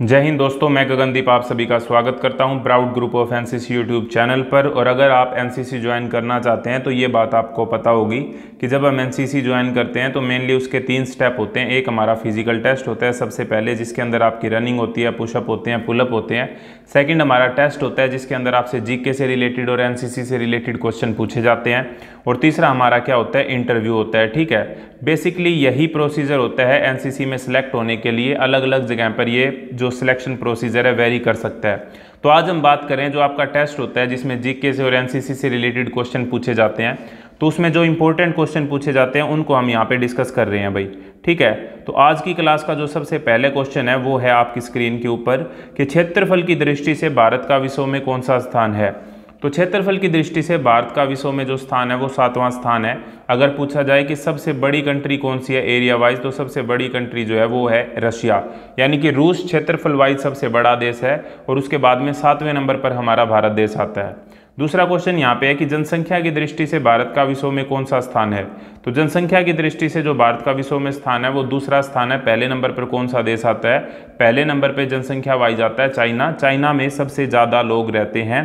जय हिंद दोस्तों, मैं गगनदीप आप सभी का स्वागत करता हूँ proud group of NCC YouTube channel पर। और अगर आप एनसीसी ज्वाइन करना चाहते हैं तो ये बात आपको पता होगी कि जब हम एनसीसी ज्वाइन करते हैं तो मेनली उसके तीन स्टेप होते हैं। एक हमारा फ़िज़िकल टेस्ट होता है सबसे पहले, जिसके अंदर आपकी रनिंग होती है पुशअप होते हैं पुलअप होते हैं। सेकेंड हमारा टेस्ट होता है, जिसके अंदर आपसे जी से रिलेटेड और NCC से रिलेटेड क्वेश्चन पूछे जाते हैं। और तीसरा हमारा क्या होता है? इंटरव्यू होता है, ठीक है? बेसिकली यही प्रोसीजर होता है एनसीसी में सिलेक्ट होने के लिए। अलग अलग जगह पर ये जो सिलेक्शन प्रोसीजर है वेरी कर सकता है। तो आज हम बात करें जो आपका टेस्ट होता है, जिसमें जीके से और एनसीसी से रिलेटेड क्वेश्चन पूछे जाते हैं। तो उसमें जो इंपॉर्टेंट क्वेश्चन पूछे जाते हैं, उनको हम यहाँ पे डिस्कस कर रहे हैं भाई। ठीक है? तो आज की क्लास का जो सबसे पहले क्वेश्चन है, वो है आपकी स्क्रीन के ऊपर कि क्षेत्रफल की दृष्टि से भारत का विश्व में कौन सा स्थान है। तो क्षेत्रफल की दृष्टि से भारत का विश्व में जो स्थान है, वो सातवां स्थान है। अगर पूछा जाए कि सबसे बड़ी कंट्री कौन सी है एरिया वाइज तो सबसे बड़ी कंट्री जो है, वो है रशिया। यानी कि रूस क्षेत्रफल वाइज सबसे बड़ा देश है और उसके बाद में सातवें नंबर पर हमारा भारत देश आता है। दूसरा क्वेश्चन यहाँ पे है कि जनसंख्या की दृष्टि से भारत का विश्व में कौन सा स्थान है? तो जनसंख्या की दृष्टि से जो भारत का विश्व में स्थान है, वो दूसरा स्थान है। पहले नंबर पर कौन सा देश आता है? पहले नंबर पर जनसंख्या वाइज आता है चाइना। चाइना में सबसे ज़्यादा लोग रहते हैं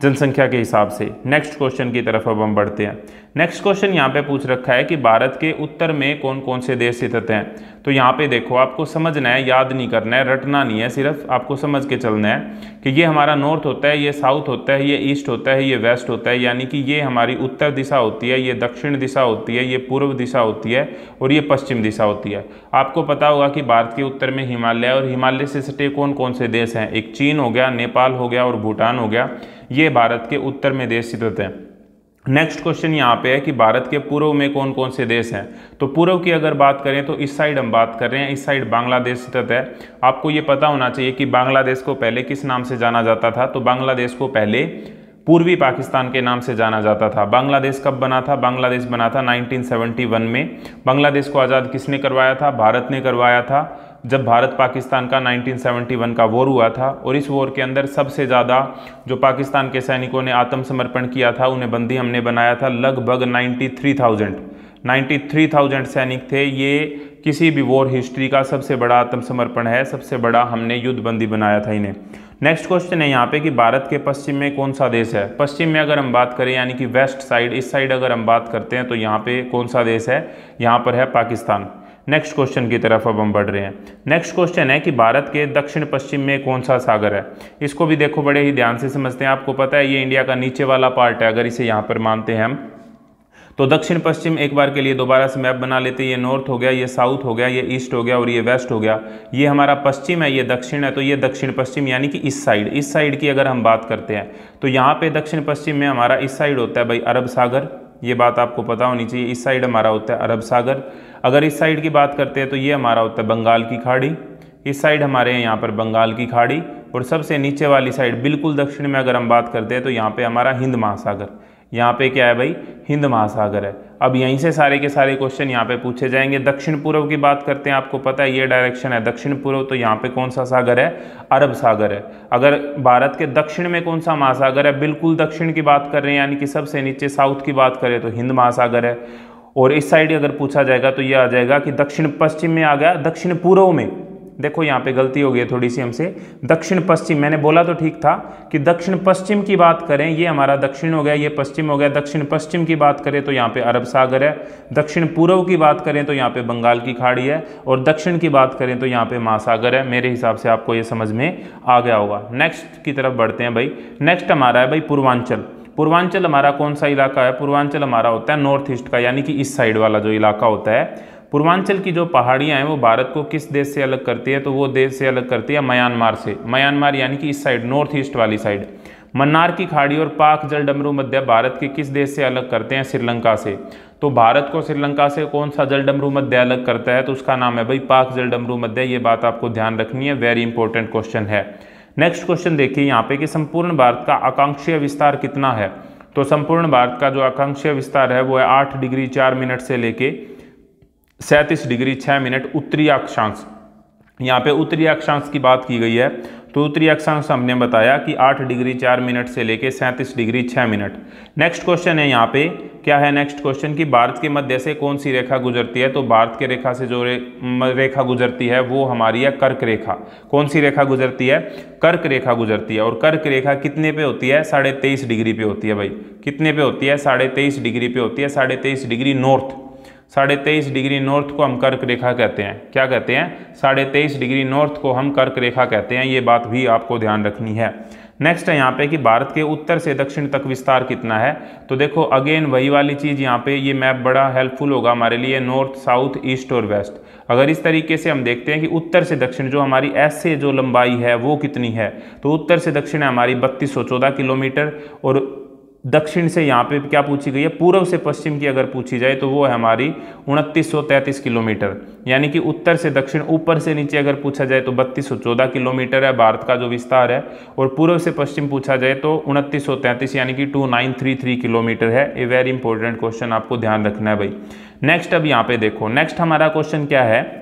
जनसंख्या के हिसाब से। नेक्स्ट क्वेश्चन की तरफ़ अब हम बढ़ते हैं। नेक्स्ट क्वेश्चन यहाँ पे पूछ रखा है कि भारत के उत्तर में कौन कौन से देश स्थित हैं? तो यहाँ पे देखो, आपको समझना है, याद नहीं करना है, रटना नहीं है, सिर्फ़ आपको समझ के चलना है कि ये हमारा नॉर्थ होता है, ये साउथ होता है, ये ईस्ट होता है, ये वेस्ट होता है, यानी कि ये हमारी उत्तर दिशा होती है, ये दक्षिण दिशा होती है, ये पूर्व दिशा होती है और ये पश्चिम दिशा होती है। आपको पता होगा कि भारत के उत्तर में हिमालय और हिमालय से सटे कौन कौन से देश हैं? एक चीन हो गया, नेपाल हो गया और भूटान हो गया। ये भारत के उत्तर में देश स्थित हैं। नेक्स्ट क्वेश्चन यहाँ पे है कि भारत के पूर्व में कौन कौन से देश हैं? तो पूर्व की अगर बात करें तो इस साइड हम बात कर रहे हैं, इस साइड बांग्लादेश स्थित है। आपको ये पता होना चाहिए कि बांग्लादेश को पहले किस नाम से जाना जाता था? तो बांग्लादेश को पहले पूर्वी पाकिस्तान के नाम से जाना जाता था। बांग्लादेश कब बना था? बांग्लादेश बना था 1971 में। बांग्लादेश को आज़ाद किसने करवाया था? भारत ने करवाया था। जब भारत पाकिस्तान का 1971 का वॉर हुआ था और इस वॉर के अंदर सबसे ज़्यादा जो पाकिस्तान के सैनिकों ने आत्मसमर्पण किया था उन्हें बंदी हमने बनाया था लगभग 93,000 93,000 सैनिक थे। ये किसी भी वॉर हिस्ट्री का सबसे बड़ा आत्मसमर्पण है सबसे बड़ा हमने युद्ध बंदी बनाया था इन्हें। नेक्स्ट क्वेश्चन है यहाँ पे कि भारत के पश्चिम में कौन सा देश है? पश्चिम में अगर हम बात करें यानी कि वेस्ट साइड इस साइड अगर हम बात करते हैं तो यहाँ पे कौन सा देश है? यहाँ पर है पाकिस्तान। नेक्स्ट क्वेश्चन की तरफ़ अब हम बढ़ रहे हैं। नेक्स्ट क्वेश्चन है कि भारत के दक्षिण पश्चिम में कौन सा सागर है? इसको भी देखो, बड़े ही ध्यान से समझते हैं। आपको पता है ये इंडिया का नीचे वाला पार्ट है, अगर इसे यहाँ पर मानते हैं हम। तो दक्षिण पश्चिम एक बार के लिए दोबारा से मैप बना लेते हैं। ये नॉर्थ हो गया, ये साउथ हो गया, ये ईस्ट हो गया और ये वेस्ट हो गया। ये हमारा पश्चिम है, ये दक्षिण है तो ये दक्षिण पश्चिम यानी कि इस साइड इस साइड की अगर हम बात करते हैं तो यहाँ पे दक्षिण पश्चिम में हमारा इस साइड होता है भाई अरब सागर। ये बात आपको पता होनी चाहिए। इस साइड हमारा होता है अरब सागर। अगर इस साइड की बात करते हैं तो ये हमारा होता है बंगाल की खाड़ी। इस साइड हमारे यहाँ पर बंगाल की खाड़ी। और सबसे नीचे वाली साइड, बिल्कुल दक्षिण में अगर हम बात करते हैं तो यहाँ पे हमारा हिंद महासागर। यहाँ पे क्या है भाई? हिंद महासागर है। अब यहीं से सारे के सारे क्वेश्चन यहाँ पे पूछे जाएँगे। दक्षिण पूर्व की बात करते हैं, आपको पता है, ये डायरेक्शन है। दक्षिण पूर्व तो यहाँ पे कौन सा सागर है? अरब सागर है। अगर भारत के दक्षिण में कौन सा महासागर है? बिल्कुल दक्षिण की बात कर रहे हैं, यानी कि सबसे नीचे साउथ की बात करें तो हिंद महासागर है। और इस साइड अगर पूछा जाएगा तो ये आ जाएगा कि दक्षिण पश्चिम में आ गया, दक्षिण पूर्व में। देखो यहाँ पे गलती हो गई थोड़ी सी हमसे। दक्षिण पश्चिम, मैंने बोला तो ठीक था कि दक्षिण पश्चिम की बात करें, ये हमारा दक्षिण हो गया, ये पश्चिम हो गया। दक्षिण पश्चिम की बात करें तो यहाँ पे अरब सागर है। दक्षिण पूर्व की बात करें तो यहाँ पे बंगाल की खाड़ी है। और दक्षिण की बात करें तो यहाँ पे महासागर है। मेरे हिसाब से आपको ये समझ में आ गया होगा। नेक्स्ट की तरफ़ बढ़ते हैं भाई। नेक्स्ट हमारा है भाई पूर्वांचल। पूर्वांचल हमारा कौन सा इलाका है? पूर्वांचल हमारा होता है नॉर्थ ईस्ट का, यानी कि इस साइड वाला जो इलाका होता है। पूर्वांचल की जो पहाड़ियाँ हैं, वो भारत को किस देश से अलग करती है? तो वो देश से अलग करती है म्यांमार से। म्यांमार यानी कि इस साइड, नॉर्थ ईस्ट वाली साइड। मन्नार की खाड़ी और पाक जल डमरू मध्य भारत के किस देश से अलग करते हैं? श्रीलंका से। तो भारत को श्रीलंका से कौन सा जल डमरू मध्य अलग करता है? तो उसका नाम है भाई पाक जल डमरू मध्य। ये बात आपको ध्यान रखनी है। वेरी इंपॉर्टेंट क्वेश्चन है। नेक्स्ट क्वेश्चन देखिए यहाँ पे कि संपूर्ण भारत का आकांक्षीय विस्तार कितना है? तो संपूर्ण भारत का जो आकांक्षीय विस्तार है, वो है आठ डिग्री चार मिनट से लेके सैंतीस डिग्री छः मिनट उत्तरी अक्षांश। यहाँ पे उत्तरी अक्षांश की बात की गई है। तो उत्तरी अक्षांश हमने बताया कि 8 डिग्री 4 मिनट से लेके सैंतीस डिग्री 6 मिनट। नेक्स्ट क्वेश्चन है यहाँ पे। क्या है नेक्स्ट क्वेश्चन कि भारत के मध्य से कौन सी रेखा गुजरती है? तो भारत के रेखा से जो रे, रेखा गुजरती है वो हमारी है कर्क रेखा। कौन सी रेखा गुजरती है? कर्क रेखा गुजरती है। और कर्क रेखा कितने पे होती है? साढ़े तेईस डिग्री पे होती है भाई। कितने पे होती है? साढ़े तेईस डिग्री पे होती है। साढ़े तेईस डिग्री नॉर्थ। साढ़े तेईस डिग्री नॉर्थ को हम कर्क रेखा कहते हैं। क्या कहते हैं? साढ़े तेईस डिग्री नॉर्थ को हम कर्क रेखा कहते हैं। ये बात भी आपको ध्यान रखनी है। नेक्स्ट है यहाँ पे कि भारत के उत्तर से दक्षिण तक विस्तार कितना है। तो देखो अगेन वही वाली चीज़ यहाँ पे, ये मैप बड़ा हेल्पफुल होगा हमारे लिए नॉर्थ साउथ ईस्ट और वेस्ट अगर इस तरीके से हम देखते हैं कि उत्तर से दक्षिण जो हमारी एस से जो लंबाई है, वो कितनी है? तो उत्तर से दक्षिण है हमारी बत्तीस किलोमीटर और दक्षिण से यहाँ पे क्या पूछी गई है? पूर्व से पश्चिम की अगर पूछी जाए तो वो है हमारी उनतीस किलोमीटर। यानी कि उत्तर से दक्षिण, ऊपर से नीचे अगर पूछा जाए तो बत्तीस किलोमीटर है, भारत का जो विस्तार है। और पूर्व से पश्चिम पूछा जाए तो उनतीस यानी कि 2933 किलोमीटर है। ए वेरी इंपॉर्टेंट क्वेश्चन आपको ध्यान रखना है भाई। नेक्स्ट अब यहाँ पे देखो। नेक्स्ट हमारा क्वेश्चन क्या है?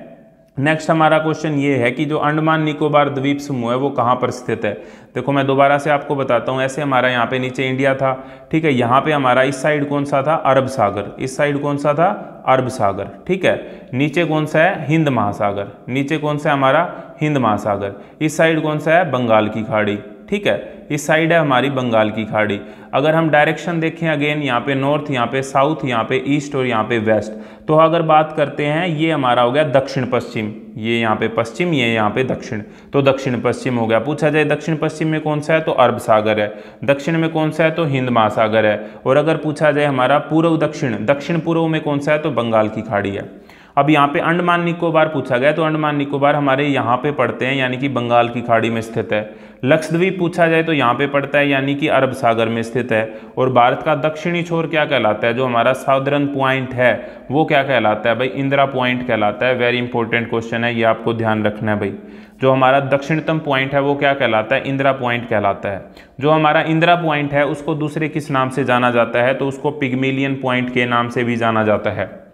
नेक्स्ट हमारा क्वेश्चन ये है कि जो अंडमान निकोबार द्वीप समूह है, वो कहाँ पर स्थित है? देखो, मैं दोबारा से आपको बताता हूँ, ऐसे हमारा यहाँ पे नीचे इंडिया था, ठीक है? यहाँ पे हमारा इस साइड कौन सा था? अरब सागर। इस साइड कौन सा था? अरब सागर, ठीक है? नीचे कौन सा है? हिंद महासागर। नीचे कौन सा है हमारा? हिंद महासागर। इस साइड कौन सा है? बंगाल की खाड़ी, ठीक है? इस साइड है हमारी बंगाल की खाड़ी। अगर हम डायरेक्शन देखें अगेन, यहाँ पे नॉर्थ, यहाँ पे साउथ, यहाँ पे ईस्ट और यहाँ पे वेस्ट। तो अगर बात करते हैं, ये हमारा हो गया दक्षिण पश्चिम। ये यहाँ पे पश्चिम, ये यहाँ पे दक्षिण। तो दक्षिण पश्चिम हो गया। पूछा जाए दक्षिण पश्चिम में कौन सा है तो अरब सागर है। दक्षिण में कौन सा है तो हिंद महासागर है। और अगर पूछा जाए हमारा पूर्व दक्षिण दक्षिण पूर्व में कौन सा है तो बंगाल की खाड़ी है। अब यहाँ पे अंडमान निकोबार पूछा गया तो अंडमान निकोबार हमारे यहाँ पे पड़ते हैं, यानी कि बंगाल की खाड़ी में स्थित है। लक्षद्वीप पूछा जाए तो यहाँ पे पड़ता है, यानी कि अरब सागर में स्थित है। और भारत का दक्षिणी छोर क्या कहलाता है? जो हमारा साउदर्न पॉइंट है, वो क्या कहलाता है भाई? इंदिरा पॉइंट कहलाता है। वेरी इंपॉर्टेंट क्वेश्चन है, ये आपको ध्यान रखना है भाई। जो हमारा दक्षिणतम पॉइंट है, वो क्या कहलाता है? इंदिरा पॉइंट कहलाता है। जो हमारा इंदिरा पॉइंट है, उसको दूसरे किस नाम से जाना जाता है? तो उसको पिगमिलियन पॉइंट के नाम से भी जाना जाता है।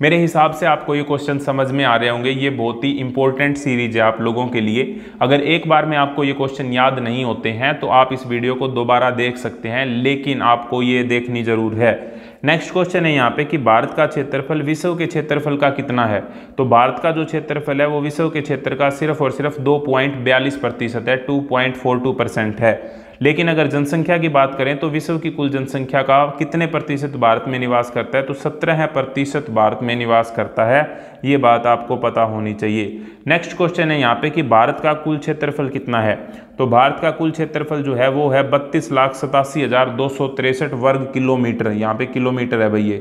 मेरे हिसाब से आपको ये क्वेश्चन समझ में आ रहे होंगे। ये बहुत ही इंपॉर्टेंट सीरीज़ है आप लोगों के लिए। अगर एक बार में आपको ये क्वेश्चन याद नहीं होते हैं तो आप इस वीडियो को दोबारा देख सकते हैं, लेकिन आपको ये देखनी ज़रूर है। नेक्स्ट क्वेश्चन है यहाँ पे कि भारत का क्षेत्रफल विश्व के क्षेत्रफल का कितना है? तो भारत का जो क्षेत्रफल है, वो विश्व के क्षेत्र का सिर्फ़ और सिर्फ़ दो पॉइंट बयालीस प्रतिशत है two point four two percent है। लेकिन अगर जनसंख्या की बात करें तो विश्व की कुल जनसंख्या का कितने प्रतिशत भारत में निवास करता है? तो सत्रह प्रतिशत भारत में निवास करता है। ये बात आपको पता होनी चाहिए। नेक्स्ट क्वेश्चन है यहाँ पे कि भारत का कुल क्षेत्रफल कितना है? तो भारत का कुल क्षेत्रफल जो है वो है बत्तीस लाख सतासी हज़ार दो सौ तिरसठ वर्ग किलोमीटर। यहाँ पे किलोमीटर है भैया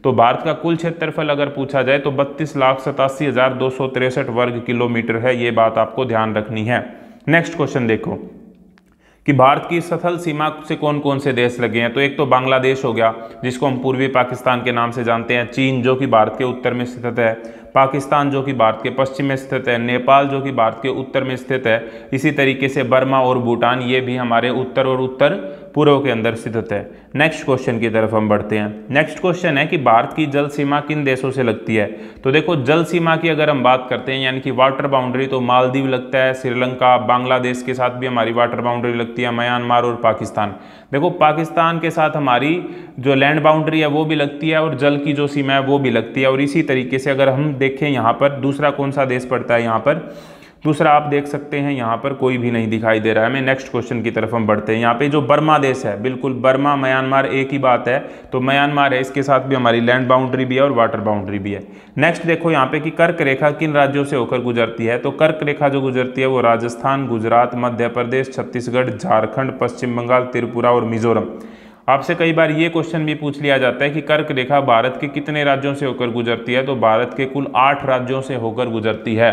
तो भारत का कुल क्षेत्रफल अगर पूछा जाए तो बत्तीस लाख सतासी हज़ार दो सौ तिरसठ वर्ग किलोमीटर है। ये बात आपको ध्यान रखनी है। नेक्स्ट क्वेश्चन देखो। कि भारत की सथल सीमा से कौन कौन से देश लगे हैं? तो एक तो बांग्लादेश हो गया, जिसको हम पूर्वी पाकिस्तान के नाम से जानते हैं, चीन जो कि भारत के उत्तर में स्थित है, पाकिस्तान जो कि भारत के पश्चिम में स्थित है, नेपाल जो कि भारत के उत्तर में स्थित है, इसी तरीके से बर्मा और भूटान, ये भी हमारे उत्तर और उत्तर पूर्व के अंदर स्थित है। नेक्स्ट क्वेश्चन की तरफ़ हम बढ़ते हैं। नेक्स्ट क्वेश्चन है कि भारत की जल सीमा किन देशों से लगती है? तो देखो, जल सीमा की अगर हम बात करते हैं, यानी कि वाटर बाउंड्री तो मालदीव लगता है, श्रीलंका, बांग्लादेश के साथ भी हमारी वाटर बाउंड्री लगती है, म्यांमार और पाकिस्तान। देखो, पाकिस्तान के साथ हमारी जो लैंड बाउंड्री है, वो भी लगती है, और जल की जो सीमा है, वो भी लगती है। और इसी तरीके से अगर हम देखें, यहाँ पर दूसरा कौन सा देश पड़ता है, यहाँ पर? दूसरा आप देख सकते हैं, यहाँ पर कोई भी नहीं दिखाई दे रहा है। मैं नेक्स्ट क्वेश्चन की तरफ़ हम बढ़ते हैं। यहाँ पे जो बर्मा देश है, बिल्कुल बर्मा, म्यांमार एक ही बात है। तो म्यांमार है, इसके साथ भी हमारी लैंड बाउंड्री भी है और वाटर बाउंड्री भी है। नेक्स्ट देखो यहाँ पे कि कर्क रेखा किन राज्यों से होकर गुजरती है? तो कर्क रेखा जो गुजरती है वो राजस्थान, गुजरात, मध्य प्रदेश, छत्तीसगढ़, झारखंड, पश्चिम बंगाल, त्रिपुरा और मिजोरम। आपसे कई बार ये क्वेश्चन भी पूछ लिया जाता है कि कर्क रेखा भारत के कितने राज्यों से होकर गुजरती है? तो भारत के कुल आठ राज्यों से होकर गुजरती है।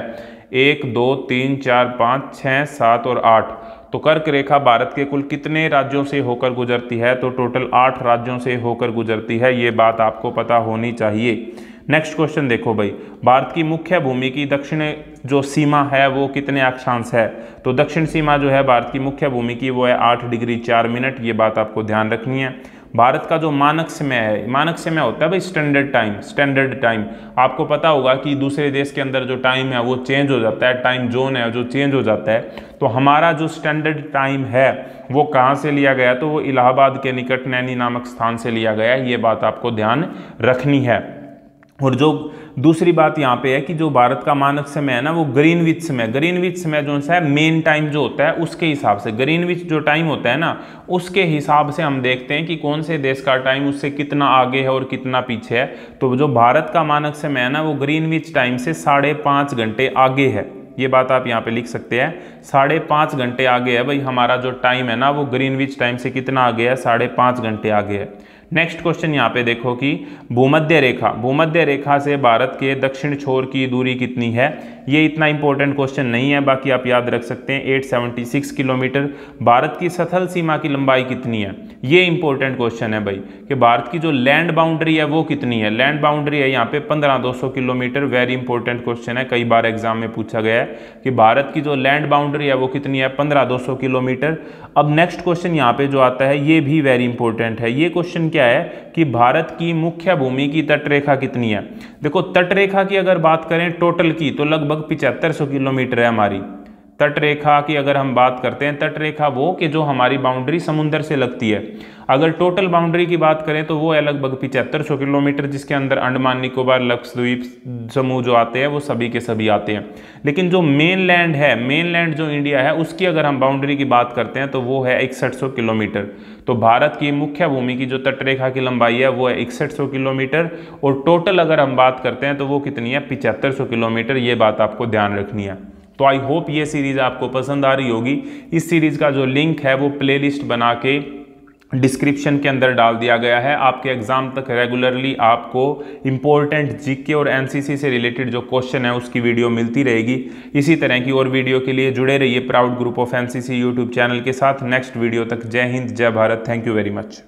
एक, दो, तीन, चार, पाँच, छः, सात और आठ। तो कर्क रेखा भारत के कुल कितने राज्यों से होकर गुजरती है? तो टोटल आठ राज्यों से होकर गुजरती है। ये बात आपको पता होनी चाहिए। नेक्स्ट क्वेश्चन देखो भाई। भारत की मुख्य भूमि की दक्षिण जो सीमा है, वो कितने अक्षांश है? तो दक्षिण सीमा जो है भारत की मुख्य भूमि की, वो है आठ डिग्री चार मिनट। ये बात आपको ध्यान रखनी है। भारत का जो मानक समय है, मानक समय होता है भाई स्टैंडर्ड टाइम स्टैंडर्ड टाइम आपको पता होगा कि दूसरे देश के अंदर जो टाइम है, वो चेंज हो जाता है टाइम जोन है, जो चेंज हो जाता है। तो हमारा जो स्टैंडर्ड टाइम है, वो कहाँ से लिया गया? तो वो इलाहाबाद के निकट नैनी नामक स्थान से लिया गया ये बात आपको ध्यान रखनी है। और जो दूसरी बात यहाँ पे है कि जो भारत का मानक समय है ना, वो ग्रीन विच समय ग्रीन विच समय जो है मेन टाइम जो होता है, उसके हिसाब से ग्रीन विच जो टाइम होता है ना, उसके हिसाब से हम देखते हैं कि कौन से देश का टाइम उससे कितना आगे है और कितना पीछे है। तो जो भारत का मानक समय है ना, वो ग्रीन विच टाइम से साढ़े पाँच घंटे आगे है। ये बात आप यहाँ पे लिख सकते हैं। साढ़े पाँच घंटे आगे है भाई, हमारा जो टाइम है ना, वो ग्रीन विच टाइम से कितना आगे है? साढ़े पाँच घंटे आगे है। नेक्स्ट क्वेश्चन यहाँ पे देखो कि भूमध्य रेखा भूमध्य रेखा से भारत के दक्षिण छोर की दूरी कितनी है? ये इतना इंपॉर्टेंट क्वेश्चन नहीं है, बाकी आप याद रख सकते हैं 876 किलोमीटर, भारत की सथल सीमा की लंबाई कितनी है? ये इंपॉर्टेंट क्वेश्चन है भाई, कि भारत की जो लैंड बाउंड्री है वो कितनी है? लैंड बाउंड्री है यहाँ पे पंद्रह दो किलोमीटर वेरी इंपॉर्टेंट क्वेश्चन है। कई बार एग्ज़ाम में पूछा गया है कि भारत की जो लैंड बाउंड्री है वो कितनी है? पंद्रह दो किलोमीटर। अब नेक्स्ट क्वेश्चन यहाँ पे जो आता है, ये भी वेरी इंपॉर्टेंट है। ये क्वेश्चन क्या है? कि भारत की मुख्य भूमि की तटरेखा कितनी है? देखो, तटरेखा की अगर बात करें टोटल की तो लगभग पिचहत्तर किलोमीटर है हमारी। तट रेखा की अगर हम बात करते हैं तट रेखा वो कि जो हमारी बाउंड्री समुद्र से लगती है। अगर टोटल बाउंड्री की बात करें तो वो है लगभग पिचहत्तर सौ किलोमीटर, जिसके अंदर अंडमान, निकोबार, लक्षद्वीप समूह जो आते हैं, वो सभी के सभी आते हैं। लेकिन जो मेन लैंड है मेन लैंड जो इंडिया है, उसकी अगर हम बाउंड्री की बात करते हैं तो वो है इकसठ सौ किलोमीटर। तो भारत की मुख्य भूमि की जो तटरेखा की लंबाई है, वो है इकसठ सौ किलोमीटर। और टोटल अगर हम बात करते हैं तो वो कितनी है? पिचहत्तर सौ किलोमीटर, ये बात आपको ध्यान रखनी है। तो आई होप ये सीरीज़ आपको पसंद आ रही होगी। इस सीरीज़ का जो लिंक है, वो प्लेलिस्ट बना के डिस्क्रिप्शन के अंदर डाल दिया गया है। आपके एग्ज़ाम तक रेगुलरली आपको इंपॉर्टेंट जीके और एनसीसी से रिलेटेड जो क्वेश्चन है, उसकी वीडियो मिलती रहेगी। इसी तरह की और वीडियो के लिए जुड़े रहिए proud group of NCC YouTube channel के साथ। नेक्स्ट वीडियो तक जय हिंद, जय Bharat. Thank you very much